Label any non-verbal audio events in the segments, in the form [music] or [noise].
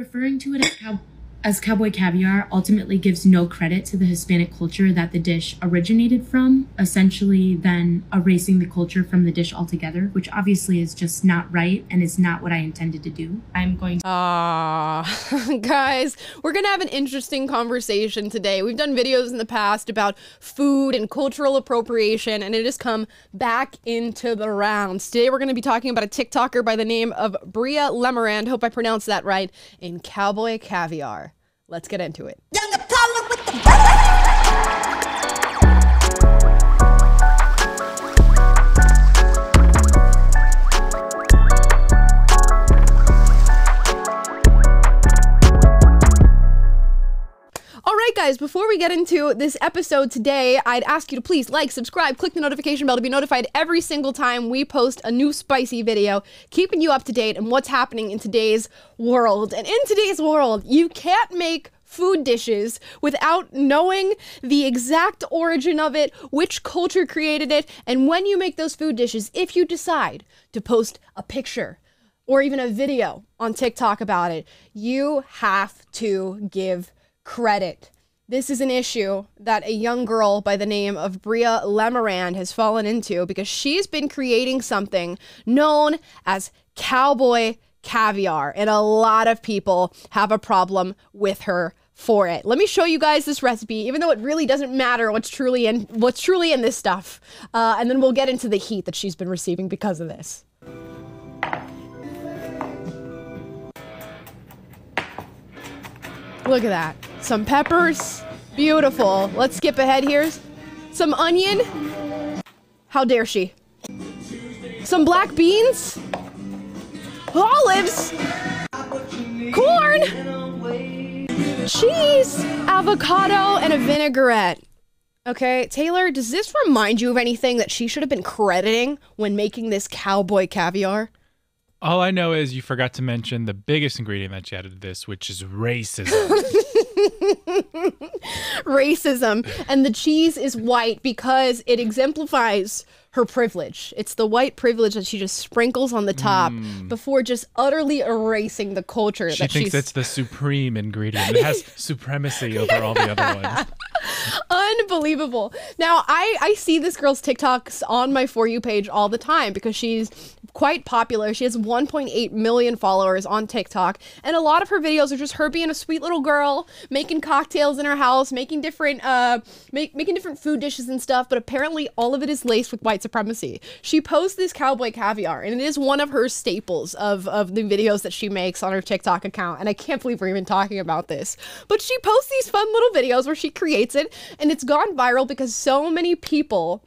Referring to it as, cow- as cowboy caviar ultimately gives no credit to the Hispanic culture that the dish originated from, essentially, then erasing the culture from the dish altogether, which obviously is just not right and is not what I intended to do. I'm going to. Ah, [laughs] guys, we're gonna have an interesting conversation today. We've done videos in the past about food and cultural appropriation, and it has come back into the rounds. Today, we're gonna be talking about a TikToker by the name of Bria Lemirande. Hope I pronounced that right. In cowboy caviar. Let's get into it. Before we get into this episode today, I'd ask you to please like, subscribe, click the notification bell to be notified every single time we post a new spicy video, keeping you up to date on what's happening in today's world. And in today's world, you can't make food dishes without knowing the exact origin of it, which culture created it, and when you make those food dishes, if you decide to post a picture or even a video on TikTok about it, you have to give credit. This is an issue that a young girl by the name of Bria Lemirande has fallen into because she's been creating something known as cowboy caviar, and a lot of people have a problem with her for it. Let me show you guys this recipe, even though it really doesn't matter what's truly in what's truly in this stuff, uh, and then we'll get into the heat that she's been receiving because of this. Look at that. Some peppers. Beautiful. Let's skip ahead here. Some onion. How dare she? Some black beans. Olives. Corn. Cheese. Avocado and a vinaigrette. Okay, Taylor, does this remind you of anything that she should have been crediting when making this cowboy caviar? All I know is you forgot to mention the biggest ingredient that you added to this, which is racism. [laughs] racism. And the cheese is white because it exemplifies her privilege. It's the white privilege that she just sprinkles on the top before just utterly erasing the culture Mm. she that thinks she's it's the supreme ingredient. It has [laughs] supremacy over all the other ones. [laughs] unbelievable. Now, I I see this girl's TikToks on my for you page all the time because she's quite popular. She has 1.8 million followers on TikTok, and a lot of her videos are just her being a sweet little girl, making cocktails in her house, making different uh make, making different food dishes and stuff, but apparently all of it is laced with white supremacy. She posts this cowboy caviar, and it is one of her staples of of the videos that she makes on her TikTok account. And I can't believe we're even talking about this. But she posts these fun little videos where she creates it, and it's gone viral because so many people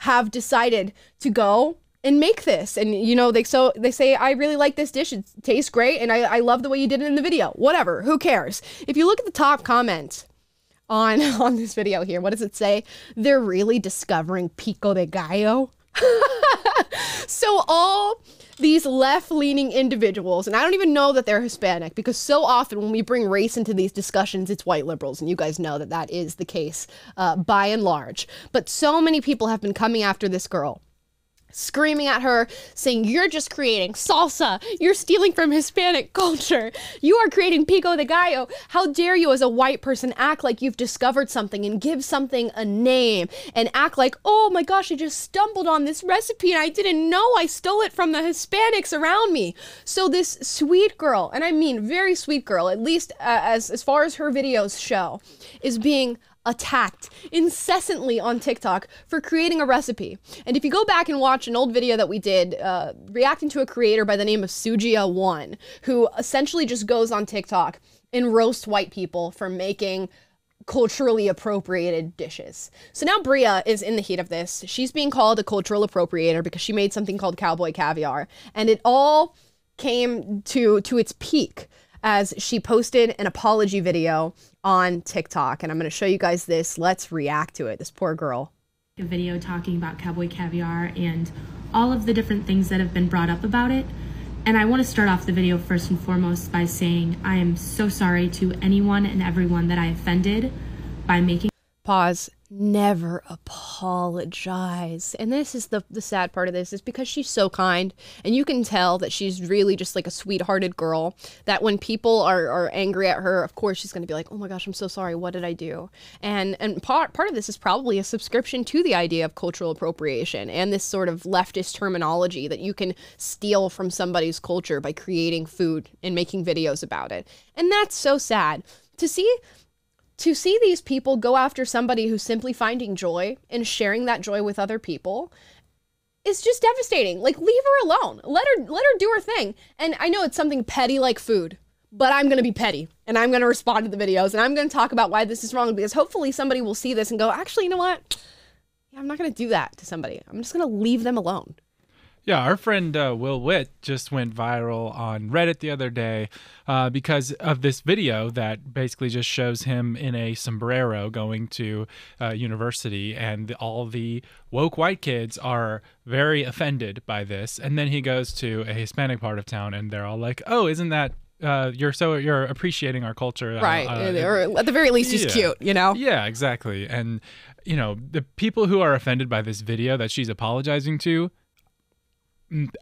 have decided to go and make this. And you know they so they say i really like this dish. It tastes great and I, I love the way you did it in the video. Whatever. Who cares? If you look at the top comment on [laughs] on this video here what does it say? They're really discovering pico de gallo. [laughs] So all these left-leaning individuals and i don't even know that they're hispanic because so often when we bring race into these discussions it's white liberals and you guys know that that is the case uh, by and large. But so many people have been coming after this girl screaming at her, saying, You're just creating salsa. You're stealing from Hispanic culture. You are creating pico de gallo. How dare you, as a white person, act like you've discovered something and give something a name and act like, Oh my gosh, I just stumbled on this recipe and I didn't know I stole it from the Hispanics around me. So, this sweet girl, and I mean very sweet girl, at least uh, as, as far as her videos show, is being attacked incessantly on TikTok for creating a recipe. And if you go back and watch an old video that we did uh, reacting to a creator by the name of Sujia1, who essentially just goes on TikTok and roasts white people for making culturally appropriated dishes. So now Bria is in the heat of this. She's being called a cultural appropriator because she made something called cowboy caviar. And it all came to to its peak as she posted an apology video on TikTok. And I'm going to show you guys this. Let's react to it. This poor girl. a video talking about cowboy caviar and all of the different things that have been brought up about it. And I want to start off the video first and foremost by saying I am so sorry to anyone and everyone that I offended by making Pause. Never apologize. And this is the the sad part of this is because she's so kind and you can tell that she's really just like a sweethearted girl that when people are, are angry at her, of course she's going to be like, "Oh my gosh, I'm so sorry. What did I do?" And and part part of this is probably a subscription to the idea of cultural appropriation and this sort of leftist terminology that you can steal from somebody's culture by creating food and making videos about it. And that's so sad to see to see these people go after somebody who's simply finding joy and sharing that joy with other people is just devastating. Like leave her alone. Let her let her do her thing. And I know it's something petty like food, but I'm going to be petty and I'm going to respond to the videos and I'm going to talk about why this is wrong because hopefully somebody will see this and go, "Actually, you know what? Yeah, I'm not going to do that to somebody. I'm just going to leave them alone." Yeah, our friend uh, Will Witt just went viral on Reddit the other day uh, because of this video that basically just shows him in a sombrero going to uh, university, and all the woke white kids are very offended by this. And then he goes to a Hispanic part of town, and they're all like, "Oh, isn't that uh, you're so you're appreciating our culture, right? Uh, or at the very least, he's yeah. cute, you know? Yeah, exactly. And you know, the people who are offended by this video that she's apologizing to,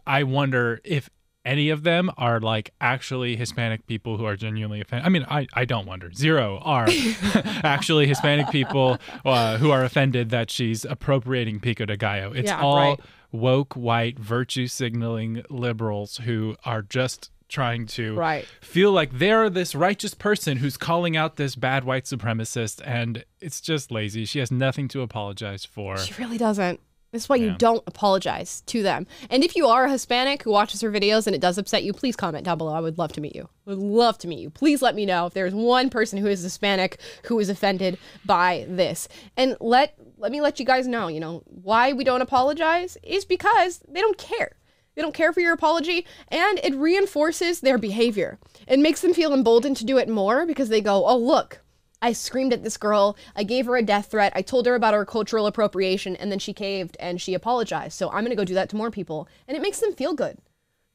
I wonder if any of them are like actually Hispanic people who are genuinely offended. I mean, I, I don't wonder. Zero are [laughs] actually Hispanic people uh, who are offended that she's appropriating Pico de Gallo. It's Yeah, all right. woke, white, virtue signaling liberals who are just trying to Right. feel like they're this righteous person who's calling out this bad white supremacist and it's just lazy. She has nothing to apologize for. She really doesn't. That's why you don't apologize to them. And if you are a Hispanic who watches her videos and it does upset you, please comment down below. I would love to meet you. Would love to meet you. Please let me know if there's one person who is Hispanic who is offended by this. And let let me let you guys know, you know, why we don't apologize is because they don't care. They don't care for your apology and it reinforces their behavior. It makes them feel emboldened to do it more because they go, "Oh, look, I screamed at this girl. I gave her a death threat. I told her about her cultural appropriation, and then she caved and she apologized. So I'm going to go do that to more people. And it makes them feel good.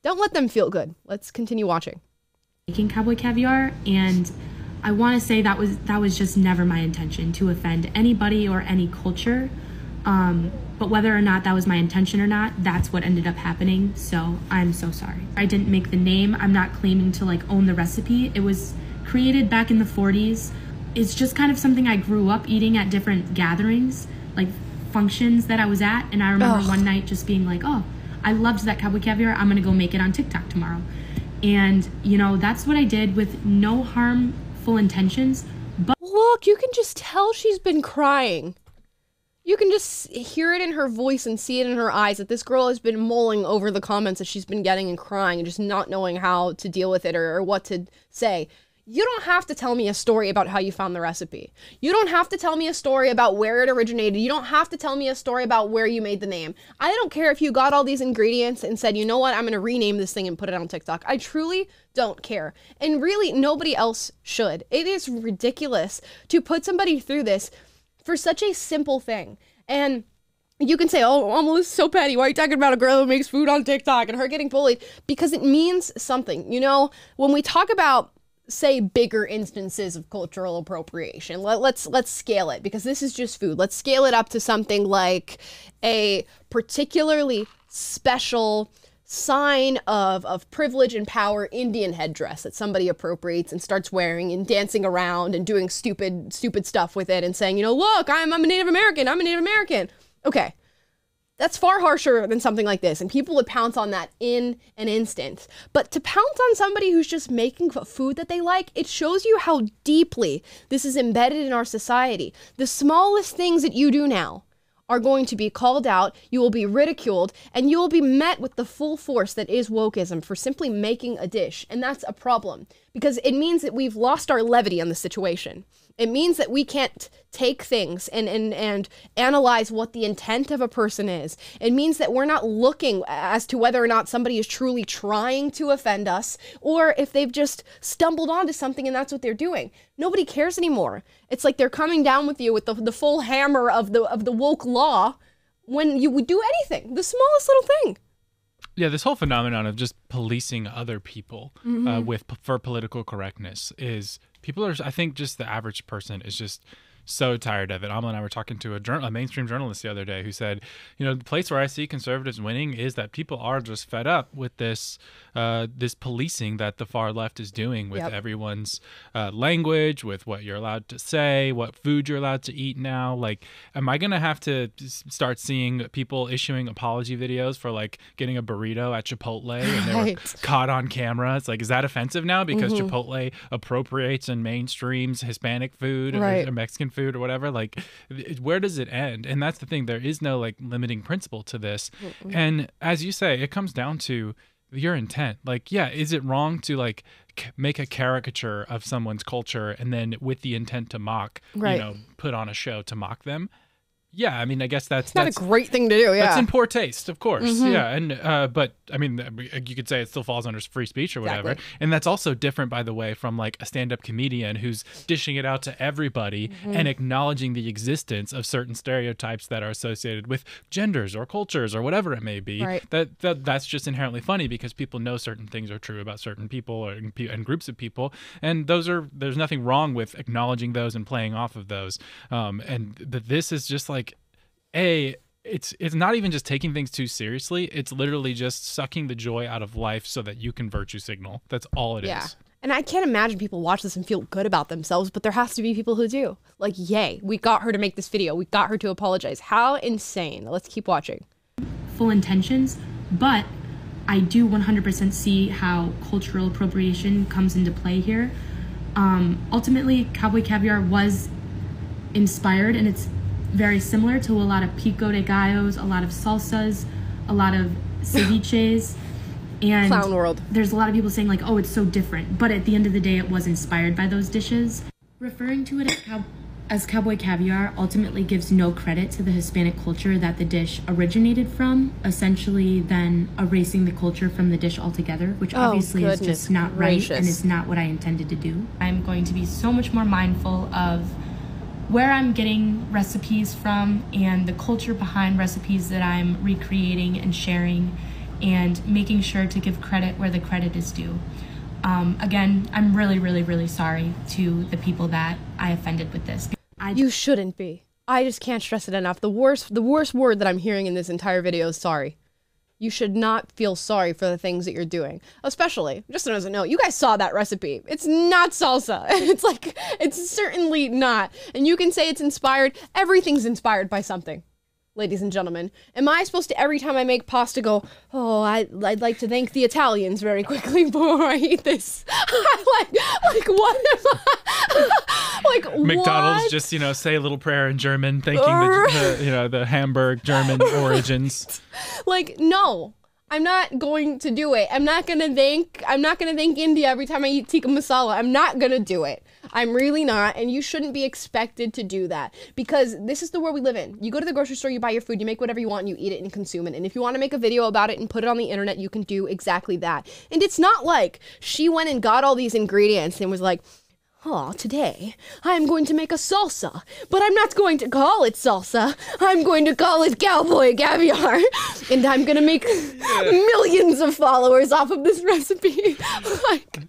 Don't let them feel good. Let's continue watching. making cowboy caviar and i want to say that was that was just never my intention to offend anybody or any culture um, but whether or not that was my intention or not that's what ended up happening so i'm so sorry i didn't make the name i'm not claiming to like own the recipe it was created back in the 40s it's just kind of something i grew up eating at different gatherings like functions that i was at and i remember Ugh. one night just being like oh i loved that cowboy caviar i'm gonna go make it on tiktok tomorrow and, you know, that's what I did with no harmful intentions. But Look, you can just tell she's been crying. You can just hear it in her voice and see it in her eyes that this girl has been mulling over the comments that she's been getting and crying and just not knowing how to deal with it or, or what to say. You don't have to tell me a story about how you found the recipe. You don't have to tell me a story about where it originated. You don't have to tell me a story about where you made the name. I don't care if you got all these ingredients and said, you know what, I'm going to rename this thing and put it on TikTok. I truly don't care. And really, nobody else should. It is ridiculous to put somebody through this for such a simple thing. And you can say, oh, is so petty. Why are you talking about a girl who makes food on TikTok and her getting bullied? Because it means something. You know, when we talk about say bigger instances of cultural appropriation. Let, let's let's scale it because this is just food. Let's scale it up to something like a particularly special sign of of privilege and power indian headdress that somebody appropriates and starts wearing and dancing around and doing stupid stupid stuff with it and saying you know look i'm, I'm a native american i'm a native american. Okay that's far harsher than something like this, and people would pounce on that in an instant. But to pounce on somebody who's just making food that they like, it shows you how deeply this is embedded in our society. The smallest things that you do now are going to be called out, you will be ridiculed, and you will be met with the full force that is wokeism for simply making a dish. And that's a problem because it means that we've lost our levity on the situation. It means that we can't take things and, and, and analyze what the intent of a person is. It means that we're not looking as to whether or not somebody is truly trying to offend us or if they've just stumbled onto something and that's what they're doing. Nobody cares anymore. It's like they're coming down with you with the, the full hammer of the of the woke law when you would do anything, the smallest little thing. Yeah, this whole phenomenon of just policing other people Mm-hmm. uh, with for political correctness is people are. I think just the average person is just so tired of it. Amala and I were talking to a, journal, a mainstream journalist the other day who said, you know, the place where I see conservatives winning is that people are just fed up with this uh, this policing that the far left is doing with Yep. everyone's uh, language, with what you're allowed to say, what food you're allowed to eat now. Like, am I gonna have to start seeing people issuing apology videos for like getting a burrito at Chipotle [laughs] and they were Right. caught on camera? It's like, is that offensive now because Mm-hmm. Chipotle appropriates and mainstreams Hispanic food Right. or Mexican food or whatever? Like, where does it end? And that's the thing. There is no like limiting principle to this. And as you say, it comes down to your intent. Like, yeah, is it wrong to like c- make a caricature of someone's culture and then with the intent to mock, Right. you know, put on a show to mock them? Yeah, I mean, I guess that's It's not that's a great thing to do. Yeah. that's in poor taste, of course. Mm-hmm. Yeah, and uh, but I mean, you could say it still falls under free speech or whatever, Exactly. and that's also different, by the way, from like a stand-up comedian who's dishing it out to everybody Mm-hmm. and acknowledging the existence of certain stereotypes that are associated with genders or cultures or whatever it may be. Right. That, that that's just inherently funny because people know certain things are true about certain people or and groups of people, and those are there's nothing wrong with acknowledging those and playing off of those. Um, and but this is just like a it's it's not even just taking things too seriously it's literally just sucking the joy out of life so that you can virtue signal that's all it is. Yeah. And I can't imagine people watch this and feel good about themselves, but there has to be people who do. Like, yay, we got her to make this video. We got her to apologize. How insane. Let's keep watching. full intentions, but I do 100% see how cultural appropriation comes into play here. Um, ultimately, Cowboy Caviar was inspired, and it's very similar to a lot of pico de gallos, a lot of salsas, a lot of ceviches, [laughs] and Clown world. there's a lot of people saying like, "Oh, it's so different," but at the end of the day, it was inspired by those dishes. Referring to it as, cow- as cowboy caviar ultimately gives no credit to the Hispanic culture that the dish originated from, essentially then erasing the culture from the dish altogether, which Oh, obviously is just not right and gracious. is not what I intended to do. I'm going to be so much more mindful of where I'm getting recipes from and the culture behind recipes that I'm recreating and sharing and making sure to give credit where the credit is due. Um, again, I'm really, really, really sorry to the people that I offended with this. I You shouldn't be. I just can't stress it enough. The worst the worst word that I'm hearing in this entire video is sorry. You should not feel sorry for the things that you're doing. Especially, just as a note, you guys saw that recipe. It's not salsa. [laughs] It's like it's certainly not. And you can say it's inspired. Everything's inspired by something. Ladies and gentlemen, am I supposed to every time I make pasta go, "Oh, I, I'd like to thank the Italians very quickly [laughs] before I eat this"? [laughs] like, like what? Am I, [laughs] like McDonald's what? just you know say a little prayer in German, thanking the, the you know the Hamburg German origins. like no i'm not going to do it. I'm not to thank i'm not to thank india every time i eat tikka masala. I'm not to do it. I'm really not and you shouldn't be expected to do that because this is the world we live in. You go to the grocery store you buy your food you make whatever you want and you eat it and consume it. And if you want to make a video about it and put it on the internet you can do exactly that. And it's not like she went and got all these ingredients and was like Oh, today I'm going to make a salsa, but I'm not going to call it salsa. I'm going to call it cowboy caviar, [laughs] and I'm going to make millions of followers off of this recipe. [laughs] like,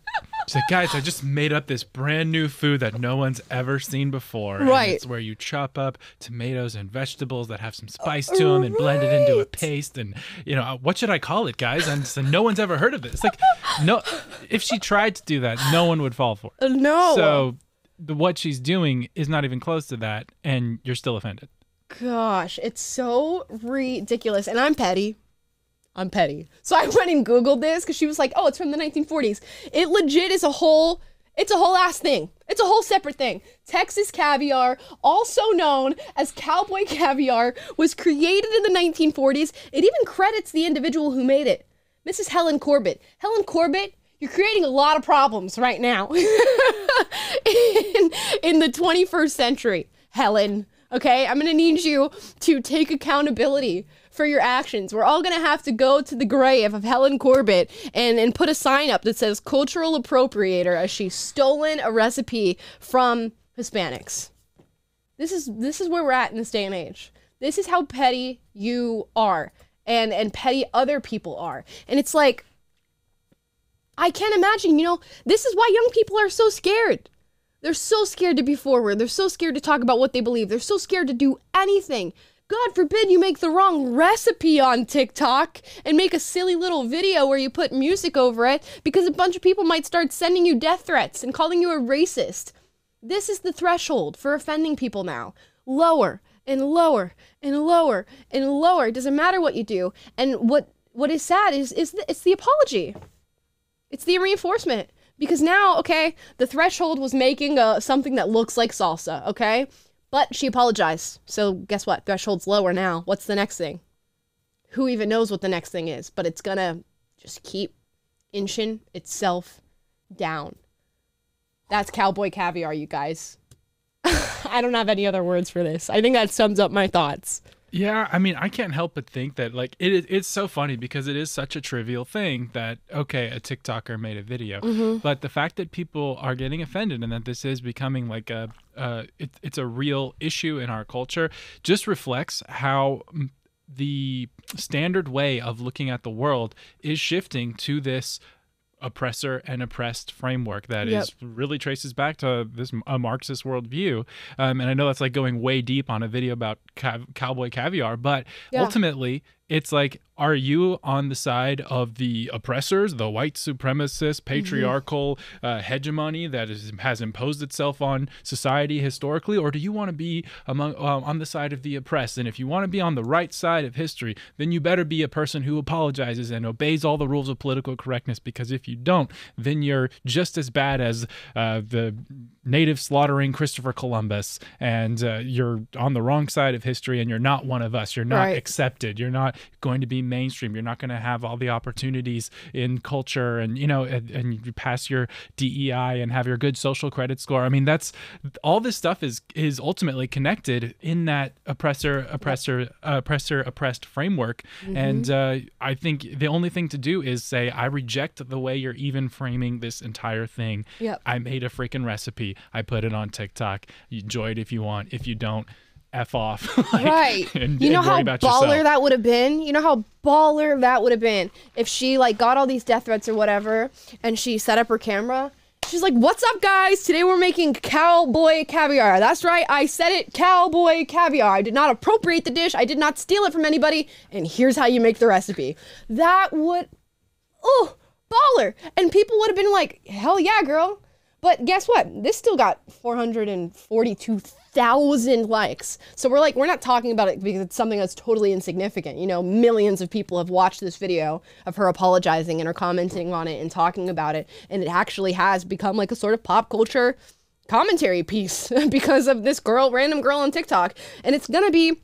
She's like, guys, I just made up this brand new food that no one's ever seen before. Right. it's where you chop up tomatoes and vegetables that have some spice to them and blend it into a paste. And, you know, uh, what should I call it, guys? And so no one's ever heard of this. Like, no, if she tried to do that, no one would fall for it. no. So the, what she's doing is not even close to that. And you're still offended. Gosh, it's so ridiculous. And I'm petty. I'm petty. So I [laughs] went and Googled this because she was like, oh, it's from the 1940s. It legit is a whole, it's a whole ass thing. It's a whole separate thing. Texas caviar, also known as cowboy [laughs] caviar, was created in the 1940s. It even credits the individual who made it, Mrs. Helen Corbitt. Helen Corbitt, you're creating a lot of problems right now [laughs] in, in the 21st century, Helen. Okay, I'm gonna need you to take accountability for your actions. We're all gonna have to go to the grave of Helen Corbitt and, and put a sign up that says cultural appropriator as she's stolen a recipe from Hispanics. This is this is where we're at in this day and age. This is how petty you are and and petty other people are. And it's like I can't imagine, you know, this is why young people are so scared. They're so scared to be forward. They're so scared to talk about what they believe. They're so scared to do anything. God forbid you make the wrong recipe on TikTok and make a silly little video where you put music over it because a bunch of people might start sending you death threats and calling you a racist. This is the threshold for offending people now. Lower and lower and lower and lower. It doesn't matter what you do. And what what is sad is is the, it's the apology. It's the reinforcement because now, okay, the threshold was making uh, something that looks like salsa, okay? But she apologized. So guess what? Threshold's lower now. What's the next thing? Who even knows what the next thing is? But it's gonna just keep inching itself down. That's cowboy caviar, you guys. [laughs] I don't have any other words for this. I think that sums up my thoughts. Yeah, I mean, I can't help but think that like it it's so funny because it is such a trivial thing that okay, a TikToker made a video, Mm-hmm. but the fact that people are getting offended and that this is becoming like a uh, it, it's a real issue in our culture just reflects how the standard way of looking at the world is shifting to this oppressor and oppressed framework that is Yep. really traces back to this a Marxist worldview. Um, and I know that's like going way deep on a video about cav- cowboy caviar, but Yeah. ultimately, it's like, are you on the side of the oppressors, the white supremacist, patriarchal uh, hegemony that is, has imposed itself on society historically, or do you want to be among uh, on the side of the oppressed? And if you want to be on the right side of history, then you better be a person who apologizes and obeys all the rules of political correctness. Because if you don't, then you're just as bad as uh, the native slaughtering Christopher Columbus, and uh, you're on the wrong side of history, and you're not one of us. You're not Right. accepted. You're not going to be mainstream. You're not going to have all the opportunities in culture, and you know, and, and you pass your DEI and have your good social credit score. I mean, that's all this stuff is is ultimately connected in that oppressor, oppressor, oppressor, oppressed framework. And uh, I think the only thing to do is say, I reject the way you're even framing this entire thing. Yep. I made a freaking recipe. I put it on TikTok. You enjoy it if you want. If you don't, f off. [laughs] Like, right. [laughs] and- you know how baller yourself. that would have been? You know how baller that would have been if she like got all these death threats or whatever and she set up her camera. She's like, "What's up, guys? Today we're making cowboy caviar. That's right, I said it, cowboy caviar. I did not appropriate the dish. I did not steal it from anybody. And here's how you make the recipe." That would, oh, baller. And people would have been like, "Hell yeah, girl." But guess what? This still got 442,000 likes. So we're like, we're not talking about it because it's something that's totally insignificant. You know, millions of people have watched this video of her apologizing and are commenting on it and talking about it. And it actually has become like a sort of pop culture commentary piece [laughs] because of this girl, random girl on TikTok. And it's to be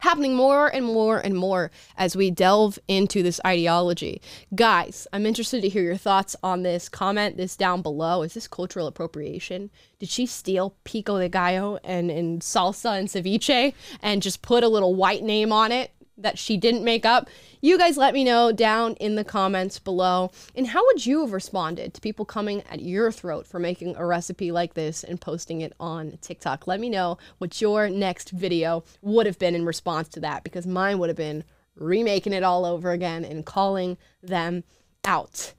happening more and more and more as we delve into this ideology. Guys, I'm interested to hear your thoughts on this. Comment this down below. Is this cultural appropriation? Did she steal pico de gallo and, and salsa and ceviche and just put a little white name on it that she didn't make up? You guys let me know down in the comments below. And how would you have responded to people coming at your throat for making a recipe like this and posting it on TikTok? Let me know what your next video would have been in response to that because mine would have been remaking it all over again and calling them out.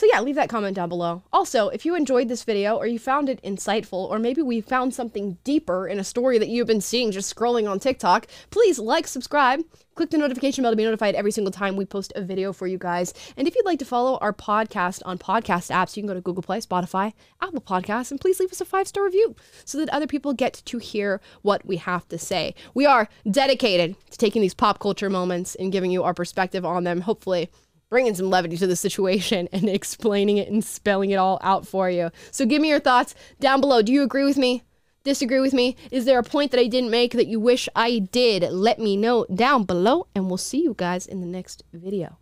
So yeah, leave that comment down below. Also, if you enjoyed this video or you found it insightful, or maybe we found something deeper in a story that you've been seeing just scrolling on TikTok, please like, subscribe, click the notification bell to be notified every single time we post a video for you guys. And if you'd like to follow our podcast on podcast apps, you can go to Google Play, Spotify, Apple Podcasts, and please leave us a five-star review so that other people get to hear what we have to say. We are dedicated to taking these pop culture moments and giving you our perspective on them, hopefully bringing some levity to the situation and [laughs] explaining it and spelling it all out for you. So give me your thoughts down below. Do you agree with me? Disagree with me? Is there a point that I didn't make that you wish I did? Let me know down below, and we'll see you guys in the next video.